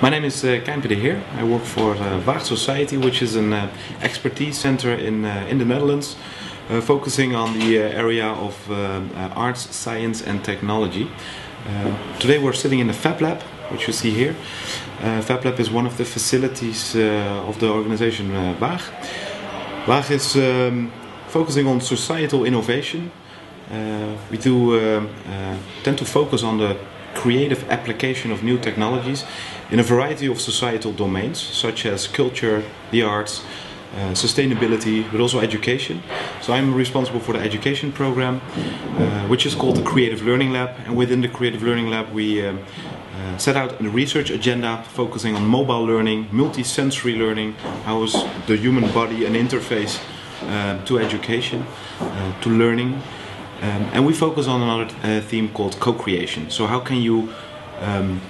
My name is uh, de Heer. I work for uh, Society, which is an uh, expertise center in, uh, in the Netherlands, uh, focusing on the uh, area of uh, arts, science, and technology. Today we're sitting in the Fab Lab, which you see here. Fab Lab is one of the facilities of the organization uh, Waag. Is um, focusing on societal innovation. We do um, tend to focus on the creative application of new technologies in a variety of societal domains, such as culture, the arts, uh, sustainability, but also education. So I'm responsible for the education program, uh, which is called the Creative Learning Lab. And within the Creative Learning Lab, we um, uh, set out a research agenda focusing on mobile learning, multi-sensory learning, how is the human body an interface uh, to education, uh, to learning. Um, and we focus on another uh, theme called co-creation. So how can you um,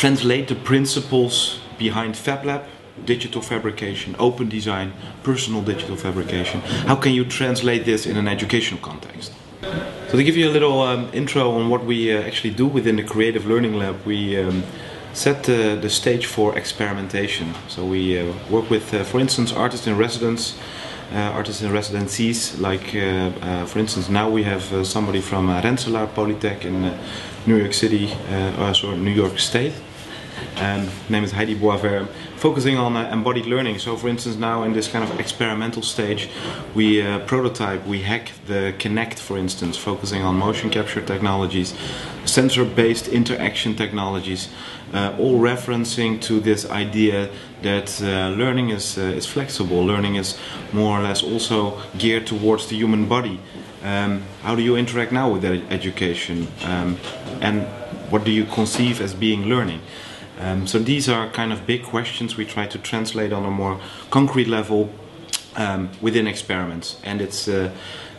translate the principles behind FabLab, digital fabrication, open design, personal digital fabrication? How can you translate this in an educational context? So to give you a little um, intro on what we uh, actually do within the Creative Learning Lab, we um, set the, the stage for experimentation. So we uh, work with, uh, for instance, artists in residence, uh, artists in residencies. Like, uh, uh, for instance, now we have uh, somebody from uh, Rensselaer Polytech in uh, New York City, uh, or sorry, New York State. Um, name is Heidi Boisvert, focusing on uh, embodied learning. So, for instance, now in this kind of experimental stage, we uh, prototype, we hack the Kinect, for instance, focusing on motion capture technologies, sensor based interaction technologies, uh, all referencing to this idea that uh, learning is, uh, is flexible, learning is more or less also geared towards the human body. Um, how do you interact now with that education? Um, and what do you conceive as being learning? Um, so these are kind of big questions we try to translate on a more concrete level um, within experiments, and it's uh,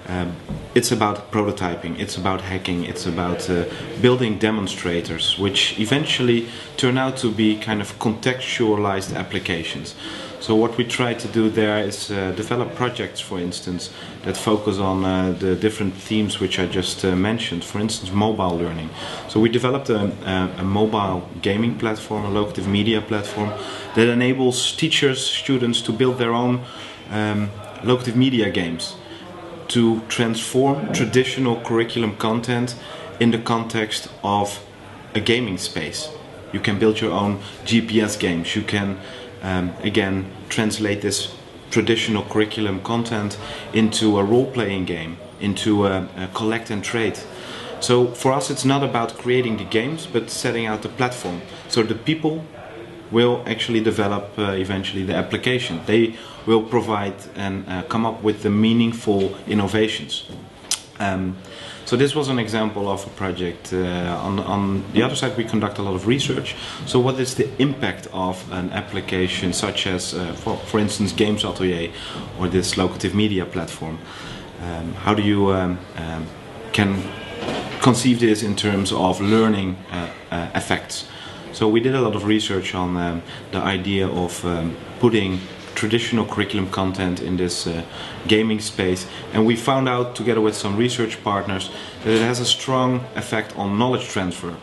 um, it's about prototyping, it's about hacking, it's about uh, building demonstrators, which eventually turn out to be kind of contextualized applications. So what we try to do there is uh, develop projects, for instance, that focus on uh, the different themes which I just uh, mentioned. For instance, mobile learning. So we developed a, a, a mobile gaming platform, a locative media platform, that enables teachers, students to build their own um, locative media games to transform traditional curriculum content in the context of a gaming space. You can build your own GPS games. You can um, again translate this traditional curriculum content into a role-playing game, into a, a collect and trade. So for us, it's not about creating the games, but setting out the platform. So the people will actually develop uh, eventually the application. They will provide and uh, come up with the meaningful innovations. Um, so this was an example of a project. Uh, on, on the other side, we conduct a lot of research. So what is the impact of an application such as, uh, for, for instance, Games Atelier or this locative media platform? Um, how do you um, um, can conceive this in terms of learning uh, uh, effects? So we did a lot of research on um, the idea of um, putting traditional curriculum content in this uh, gaming space and we found out together with some research partners that it has a strong effect on knowledge transfer.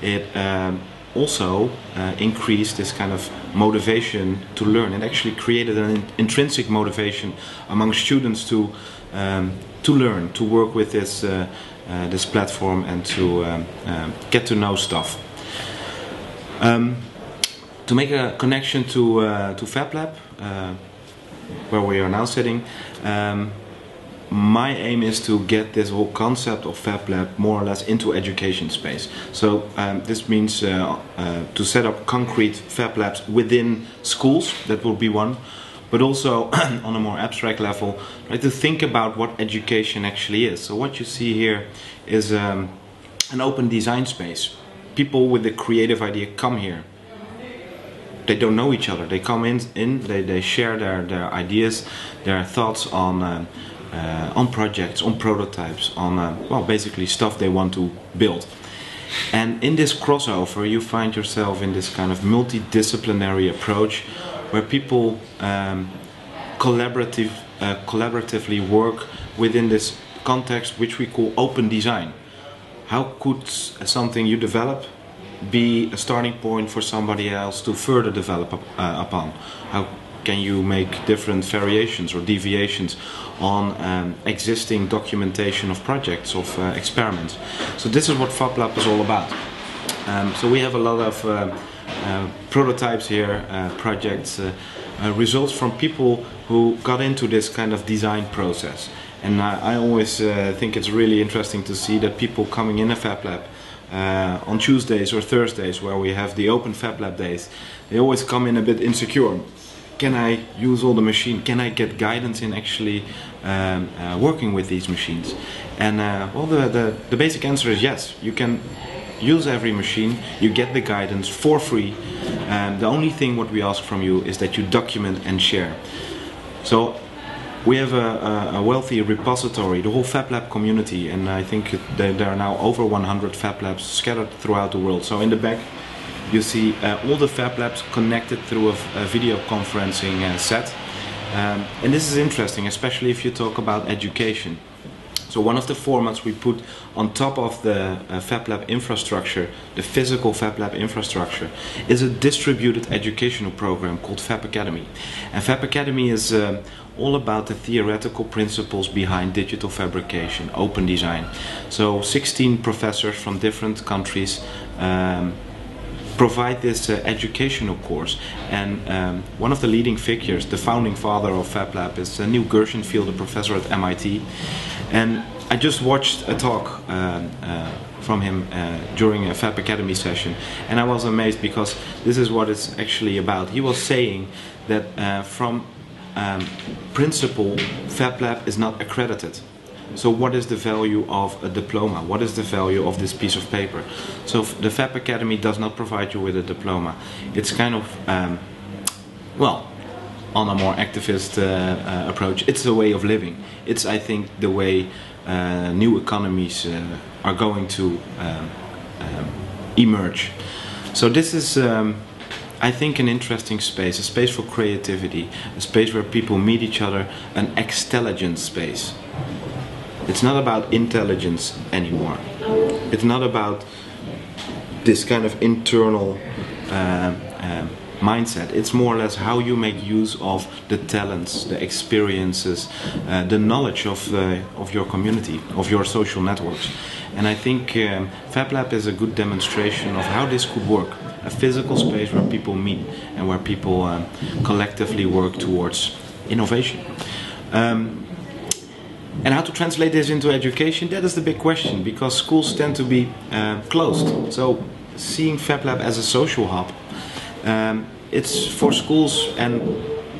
It um, also uh, increased this kind of motivation to learn. It actually created an in intrinsic motivation among students to um, to learn, to work with this uh, uh, this platform and to um, um, get to know stuff. Um, to make a connection to uh, to FabLab, where we are now sitting, um, my aim is to get this whole concept of FabLab more or less into education space. So um, this means uh, uh, to set up concrete Fab Labs within schools. That will be one. But also on a more abstract level, right, to think about what education actually is. So what you see here is um, an open design space. People with a creative idea come here they don't know each other. They come in, in they, they share their, their ideas, their thoughts on uh, uh, on projects, on prototypes, on uh, well, basically stuff they want to build. And in this crossover, you find yourself in this kind of multidisciplinary approach, where people um, collaborative, uh, collaboratively work within this context, which we call open design. How could something you develop be a starting point for somebody else to further develop up, uh, upon? How can you make different variations or deviations on um, existing documentation of projects, of uh, experiments? So this is what FabLab is all about. Um, so we have a lot of uh, uh, prototypes here, uh, projects, uh, results from people who got into this kind of design process. And I, I always think it's really interesting to see that people coming in a FabLab on Tuesdays or Thursdays, where we have the open FabLab days, they always come in a bit insecure can I use all the machine? Can I get guidance in actually um, uh, working with these machines? And uh, well, the, the, the, basic answer is yes. You can use every machine. You get the guidance for free. And the only thing what we ask from you is that you document and share. So we have a, a, wealthy repository, the whole FabLab community, and I think there, are now over 100 FabLabs scattered throughout the world. So in the back you see uh, all the FabLabs connected through a, a video conferencing uh, set. Um, and this is interesting, especially if you talk about education. So one of the formats we put on top of the uh, FabLab infrastructure, the physical FabLab infrastructure, is a distributed educational program called Fab Academy. And Fab Academy is uh, all about the theoretical principles behind digital fabrication, open design. So 16 professors from different countries um, provide this uh, educational course. And um, one of the leading figures, the founding father of FabLab, is uh, Neil Gershenfeld, a professor at MIT. And I just watched a talk um, uh, from him uh, during a Fab Academy session, and I was amazed because this is what it's actually about. He was saying that uh, from um, principle, FabLab is not accredited. So what is the value of a diploma? What is the value of this piece of paper? So the Fab Academy does not provide you with a diploma. It's kind of, um, well, on a more activist uh, uh, approach, it's a way of living. It's, I think, the way uh, new economies uh, are going to um, um, emerge. So this is, um, I think, an interesting space, a space for creativity, a space where people meet each other, an extelligent space. It's not about intelligence anymore. It's not about this kind of internal uh, uh, mindset. It's more or less how you make use of the talents, the experiences, uh, the knowledge of uh, of your community, of your social networks. And I think um, FabLab is a good demonstration of how this could work. A physical space where people meet and where people um, collectively work towards innovation. Um, and how to translate this into education, that is the big question because schools tend to be uh, closed. So, seeing FabLab as a social hub, um, it's for schools, and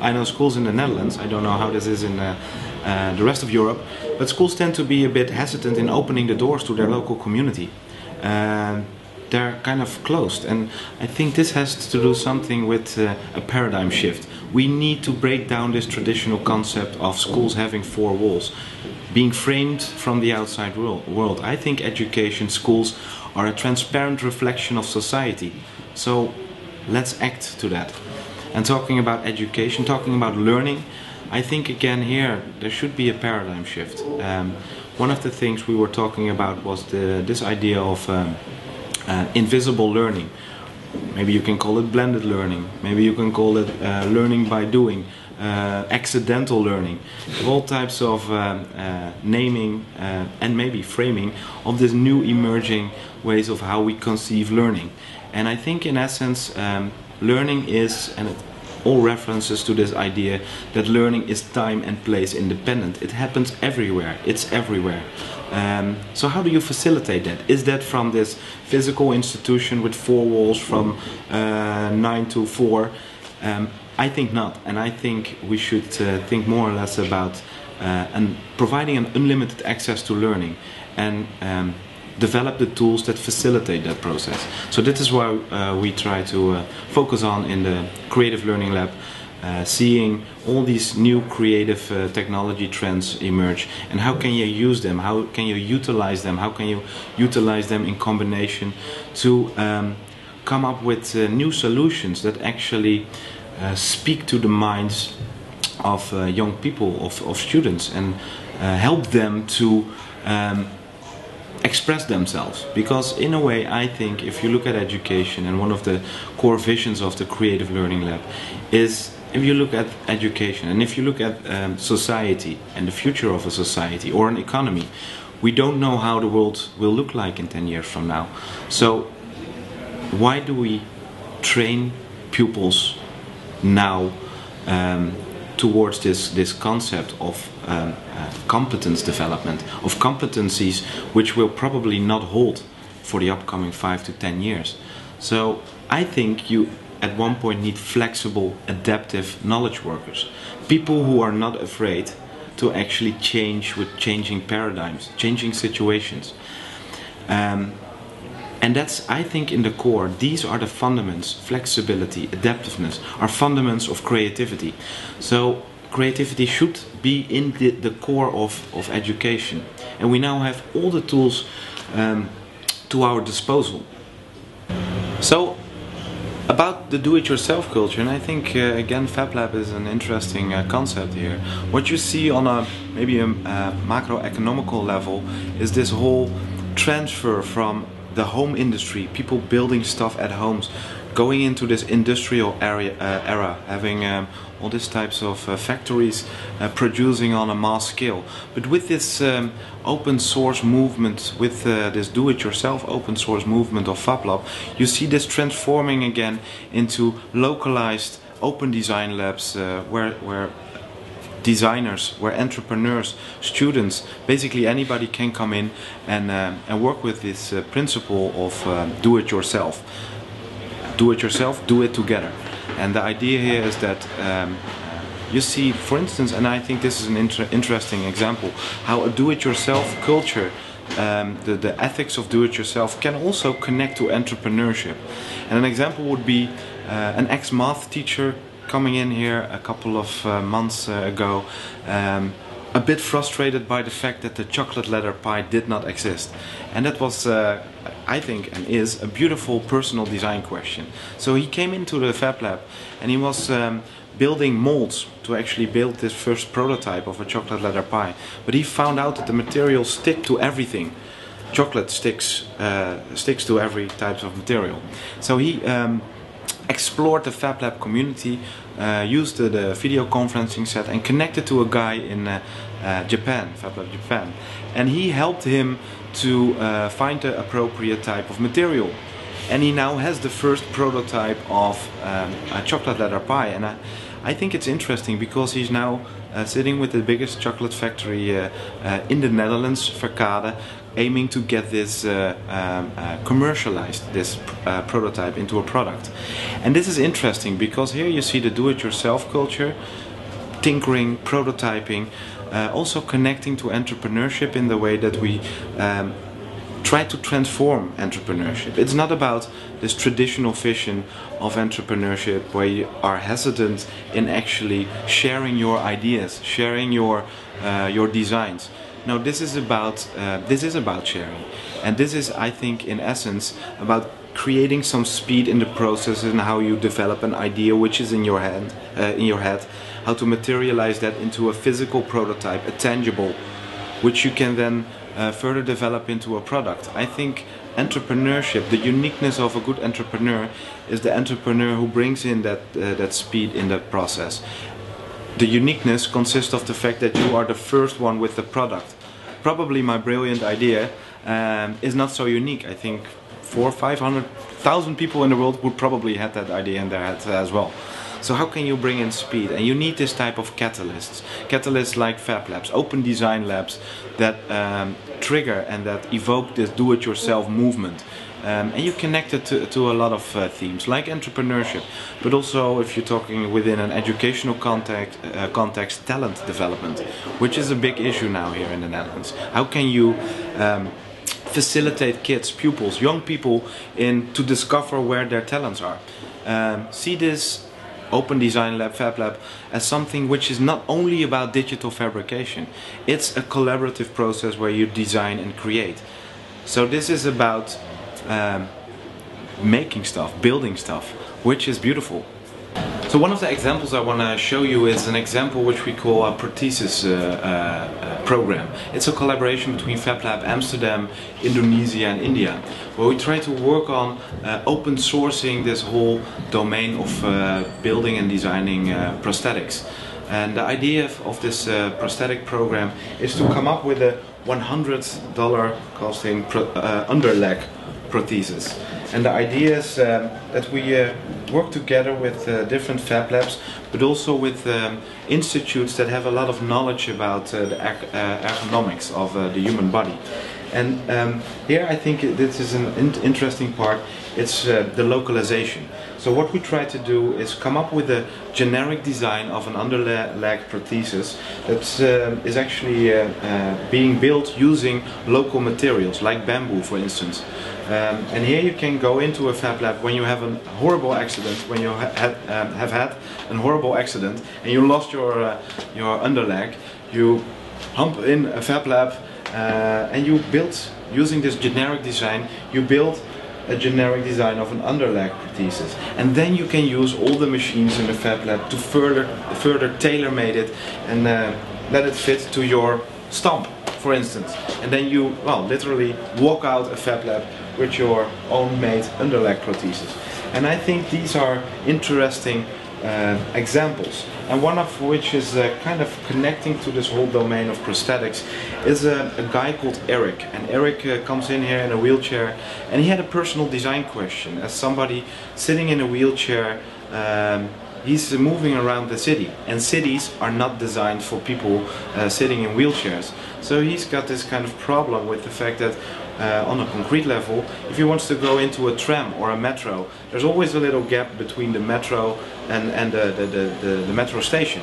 I know schools in the Netherlands, I don't know how this is in uh, uh, the rest of Europe, but schools tend to be a bit hesitant in opening the doors to their local community. Um, they're kind of closed, and I think this has to do something with uh, a paradigm shift. We need to break down this traditional concept of schools having four walls being framed from the outside world. I think education, schools are a transparent reflection of society. So let's act to that. And talking about education, talking about learning, I think again here there should be a paradigm shift. Um, one of the things we were talking about was the, this idea of um, uh, invisible learning. Maybe you can call it blended learning. Maybe you can call it uh, learning by doing uh, accidental learning, all types of um, uh, naming uh, and maybe framing of this new emerging ways of how we conceive learning. And I think, in essence, um, learning is, and it, all references to this idea that learning is time and place independent. It happens everywhere, it's everywhere. Um, so, how do you facilitate that? Is that from this physical institution with four walls from uh, 9 to 4? Um, I think not, and I think we should uh, think more or less about uh, and providing an unlimited access to learning and um, develop the tools that facilitate that process. So this is why uh, we try to uh, focus on in the Creative Learning Lab. Uh, seeing all these new creative uh, technology trends emerge and how can you use them how can you utilize them how can you utilize them in combination to um, come up with new solutions that actually uh, speak to the minds of uh, young people, of, of students, and uh, help them to um, express themselves. Because in a way i think if you look at education and one of the core visions of the creative learning lab is if you look at education and if you look at um, society and the future of a society or an economy we don't know how the world will look like in 10 years from now. So why do we train pupils now um, towards this, this concept of um, uh, competence development, of competencies which will probably not hold for the upcoming five to ten years. So I think you at one point need flexible, adaptive knowledge workers. People who are not afraid to actually change with changing paradigms, changing situations. Um, and that's, I think, in the core, these are the fundaments flexibility, adaptiveness, are fundaments of creativity. So, creativity should be in the, the core of, of education. And we now have all the tools um, to our disposal. So, about the do-it-yourself culture, and I think uh, again FabLab is an interesting uh, concept here. What you see on a maybe a, a macroeconomical level is this whole transfer from the home industry, people building stuff at homes, going into this industrial area, uh, era, having um, all these types of uh, factories uh, producing on a mass scale. But with this um, open source movement, with uh, this do-it-yourself open source movement of FabLab, you see this transforming again into localized open design labs uh, where, where designers, where entrepreneurs, students, basically anybody can come in and, uh, and work with this uh, principle of uh, do it yourself. Do it yourself, do it together. And the idea here is that um, you see, for instance, and I think this is an inter interesting example, how a do it yourself culture um, the, the ethics of do-it-yourself can also connect to entrepreneurship. And an example would be uh, an ex-math teacher coming in here a couple of uh, months uh, ago, um, a bit frustrated by the fact that the chocolate letter pie did not exist. And that was, uh, I think, and is a beautiful personal design question. So he came into the Fab Lab and he was um, building molds to actually build this first prototype of a chocolate letter pie. But he found out that the materials stick to everything chocolate sticks uh, sticks to every type of material. So he um, explored the FabLab community, uh, used the, the, video conferencing set and connected to a guy in uh, uh, Japan, FabLab Japan. And he helped him to uh, find the appropriate type of material. And he now has the first prototype of um, a chocolate letter pie. And I, I think it's interesting because he's now sitting with the biggest chocolate factory uh, uh, in the Netherlands, Verkade, aiming to get this uh, um, uh, commercialized, this uh, prototype into a product. And this is interesting because here you see the do-it-yourself culture, tinkering, prototyping, also connecting to entrepreneurship in the way that we um, try to transform entrepreneurship. It's not about this traditional vision of entrepreneurship where you are hesitant in actually sharing your ideas, sharing your uh, your designs. No, this is about uh, this is about sharing, and this is, I think, in essence, about creating some speed in the process and how you develop an idea which is in your head, uh, in your head, how to materialize that into a physical prototype, a tangible, which you can then uh, further develop into a product. I think entrepreneurship, the uniqueness of a good entrepreneur, is the entrepreneur who brings in that uh, that speed in that process. The uniqueness consists of the fact that you are the first one with the product. Probably my brilliant idea um, is not so unique. I think four, five hundred thousand people in the world would probably have that idea in their head as well. So how can you bring in speed? And you need this type of catalysts. Catalysts like Fab Labs, open design labs that um, trigger and that evoke this do-it-yourself movement. Um, and you connect it to, to a lot of uh, themes like entrepreneurship, but also if you're talking within an educational context, uh, context, talent development, which is a big issue now here in the Netherlands. How can you um, facilitate kids, pupils, young people in to discover where their talents are? Um, see this Open Design Lab, Fab Lab, as something which is not only about digital fabrication. It's a collaborative process where you design and create. So this is about um, making stuff, building stuff, which is beautiful. So one of the examples I want to show you is an example which we call a prothesis uh, uh, program. It's a collaboration between FabLab Amsterdam, Indonesia and India, where we try to work on uh, open sourcing this whole domain of uh, building and designing uh, prosthetics. And the idea of, this uh, prosthetic program is to come up with a $100 costing pro, uh, underleg prosthesis. And the idea is um, that we uh, work together with uh, different fab labs, but also with um, institutes that have a lot of knowledge about uh, the uh, ergonomics of uh, the human body. And um, here I think this is an in interesting part. It's uh, the localization. So what we try to do is come up with a generic design of an underleg prosthesis that uh, is actually uh, uh, being built using local materials like bamboo for instance. Um, and here you can go into a fab lab when you have a horrible accident, when you ha had, um, have had a horrible accident and you lost your, uh, your underleg, you hump in a fab lab uh, and you build, using this generic design, you build a generic design of an underleg prosthesis. And then you can use all the machines in the Fab Lab to further, further tailor-made it and uh, let it fit to your stump, for instance. And then you, well, literally walk out a Fab Lab with your own made underleg prosthesis. And I think these are interesting uh, examples. And one of which is uh, kind of connecting to this whole domain of prosthetics is a, a guy called Eric. And Eric uh, comes in here in a wheelchair and he had a personal design question. As somebody sitting in a wheelchair, um, he's moving around the city and cities are not designed for people uh, sitting in wheelchairs. So he's got this kind of problem with the fact that uh, on a concrete level, if he wants to go into a tram or a metro, there's always a little gap between the metro and, and the, the, the, the metro station.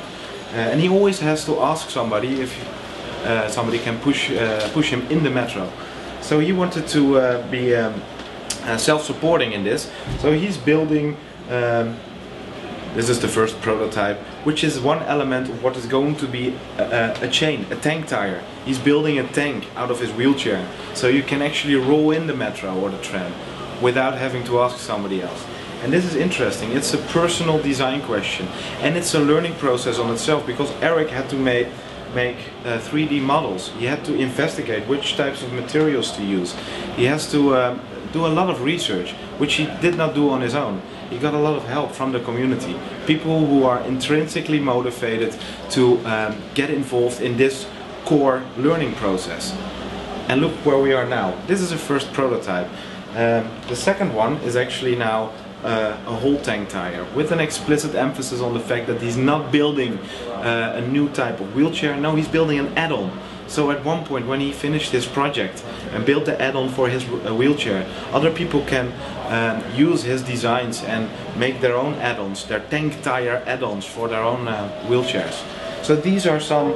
Uh, and he always has to ask somebody if uh, somebody can push, uh, push him in the metro. So he wanted to uh, be um, uh, self-supporting in this. So he's building um, this is the first prototype, which is one element of what is going to be a, a, chain, a tank tire. He's building a tank out of his wheelchair, so you can actually roll in the metro or the tram without having to ask somebody else. And this is interesting. It's a personal design question, and it's a learning process on itself because Eric had to make make uh, 3D models. He had to investigate which types of materials to use. He has to uh, do a lot of research, which he did not do on his own he got a lot of help from the community. People who are intrinsically motivated to um, get involved in this core learning process. And look where we are now. This is a first prototype. Um, the second one is actually now uh, a whole tank tire with an explicit emphasis on the fact that he's not building uh, a new type of wheelchair, no, he's building an add-on. So at one point when he finished his project and built the add-on for his uh, wheelchair, other people can um, use his designs and make their own add-ons, their tank tire add-ons for their own uh, wheelchairs. So these are some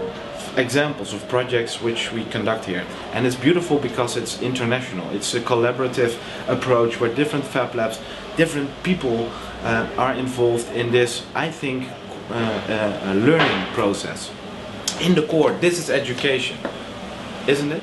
examples of projects which we conduct here. And it's beautiful because it's international. It's a collaborative approach where different fab labs, different people uh, are involved in this, I think, uh, uh, learning process in the court. this is education, isn't it?